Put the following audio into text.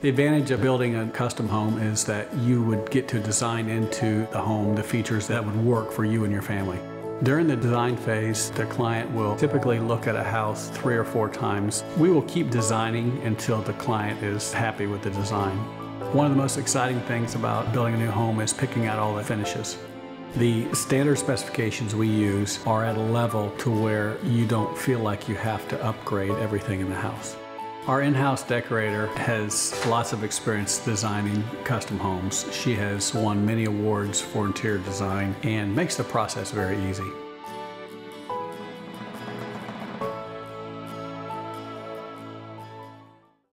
The advantage of building a custom home is that you would get to design into the home the features that would work for you and your family. During the design phase, the client will typically look at a house three or four times. We will keep designing until the client is happy with the design. One of the most exciting things about building a new home is picking out all the finishes. The standard specifications we use are at a level to where you don't feel like you have to upgrade everything in the house. Our in-house decorator has lots of experience designing custom homes. She has won many awards for interior design and makes the process very easy.